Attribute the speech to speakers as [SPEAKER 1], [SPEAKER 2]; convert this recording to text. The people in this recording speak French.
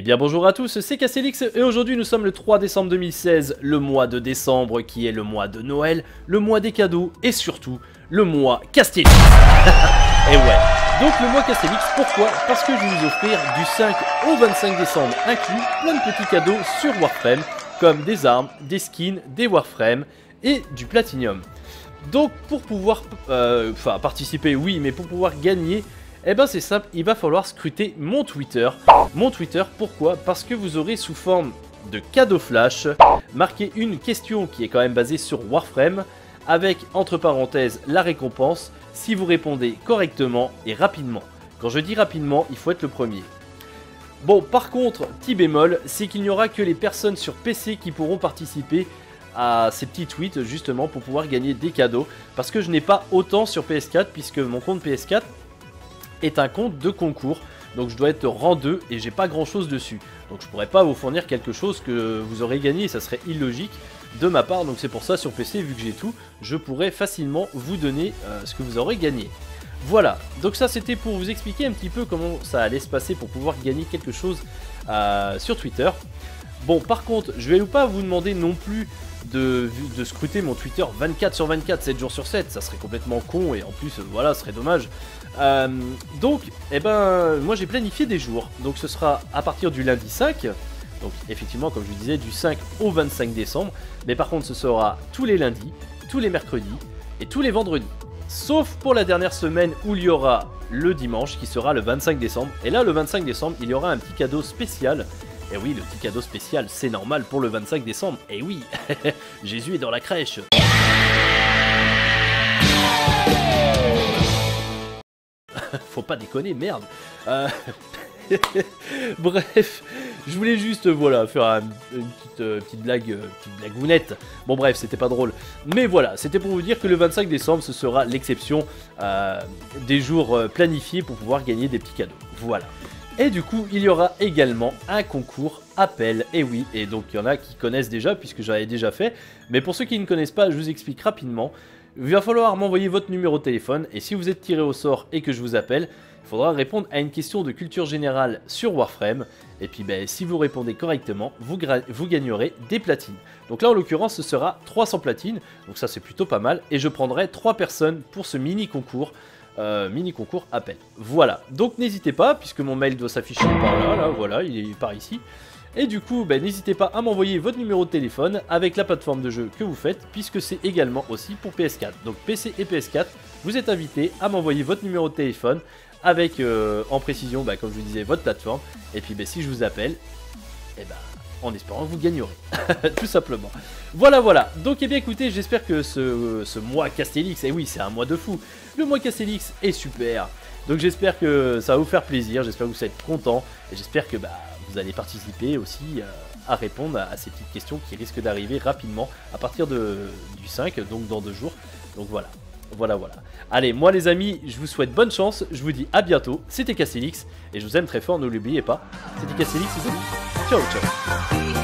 [SPEAKER 1] Eh bien bonjour à tous, c'est Castelix et aujourd'hui nous sommes le 3 décembre 2016, le mois de décembre qui est le mois de Noël, le mois des cadeaux et surtout le mois Castélix. et ouais, donc le mois Castélix, pourquoi? Parce que je vais vous offrir du 5 au 25 décembre inclus plein de petits cadeaux sur Warframe comme des armes, des skins, des Warframe et du Platinium. Donc pour pouvoir euh, enfin, participer oui mais pour pouvoir gagner eh ben c'est simple, il va falloir scruter mon Twitter. Mon Twitter, pourquoi? Parce que vous aurez sous forme de cadeau flash marqué une question qui est quand même basée sur Warframe avec entre parenthèses la récompense si vous répondez correctement et rapidement. Quand je dis rapidement, il faut être le premier. Bon, par contre, petit bémol, c'est qu'il n'y aura que les personnes sur PC qui pourront participer à ces petits tweets justement pour pouvoir gagner des cadeaux parce que je n'ai pas autant sur PS4 puisque mon compte PS4 est un compte de concours. Donc je dois être rang 2 et j'ai pas grand chose dessus. Donc je pourrais pas vous fournir quelque chose que vous aurez gagné, ça serait illogique de ma part. Donc c'est pour ça sur PC, vu que j'ai tout, je pourrais facilement vous donner euh, ce que vous aurez gagné. Voilà, donc ça c'était pour vous expliquer un petit peu comment ça allait se passer pour pouvoir gagner quelque chose euh, sur Twitter. Bon, par contre, je vais pas vous demander non plus de, de, scruter mon Twitter 24 sur 24, 7 jours sur 7, ça serait complètement con et en plus, voilà, ce serait dommage. Euh, donc, eh ben, moi j'ai planifié des jours. Donc ce sera à partir du lundi 5. Donc effectivement, comme je vous disais, du 5 au 25 décembre. Mais par contre, ce sera tous les lundis, tous les mercredis et tous les vendredis. Sauf pour la dernière semaine où il y aura le dimanche qui sera le 25 décembre. Et là, le 25 décembre, il y aura un petit cadeau spécial. Et oui, le petit cadeau spécial, c'est normal pour le 25 décembre. Et oui, Jésus est dans la crèche. Faut pas déconner, merde. Euh, bref, je voulais juste, voilà, faire une petite, euh, petite blague, euh. Bon bref, c'était pas drôle. Mais voilà, c'était pour vous dire que le 25 décembre, ce sera l'exception des jours planifiés pour pouvoir gagner des petits cadeaux. Voilà. Et du coup, il y aura également un concours appel. Et oui, et donc il y en a qui connaissent déjà, puisque j'avais déjà fait. Mais pour ceux qui ne connaissent pas, je vous explique rapidement. Il va falloir m'envoyer votre numéro de téléphone et si vous êtes tiré au sort et que je vous appelle, il faudra répondre à une question de culture générale sur Warframe. Et puis ben, si vous répondez correctement, vous, vous gagnerez des platines. Donc là en l'occurrence ce sera 300 platines, donc ça c'est plutôt pas mal. Et je prendrai 3 personnes pour ce mini concours. Euh, mini concours appel. Voilà, donc n'hésitez pas, puisque mon mail doit s'afficher par là, là, voilà, il est par ici. Et du coup, ben, n'hésitez pas à m'envoyer votre numéro de téléphone avec la plateforme de jeu que vous faites, puisque c'est également aussi pour PS4. Donc PC et PS4, vous êtes invités à m'envoyer votre numéro de téléphone avec euh, en précision, ben, comme je vous disais, votre plateforme. Et puis ben, si je vous appelle, et eh ben, en espérant que vous gagnerez. Tout simplement. Voilà, voilà. Donc, eh bien, écoutez, j'espère que ce, ce, mois Castellix, et eh oui, c'est un mois de fou, le mois Castellix est super. Donc, j'espère que ça va vous faire plaisir, j'espère que vous êtes contents, et j'espère que, bah, vous allez participer aussi euh, à répondre à, ces petites questions qui risquent d'arriver rapidement à partir du 5, donc dans deux jours. Donc voilà, voilà, voilà. Allez, moi les amis, je vous souhaite bonne chance, je vous dis à bientôt, c'était Castelix, et je vous aime très fort, ne l'oubliez pas. C'était Castelix les amis, 就是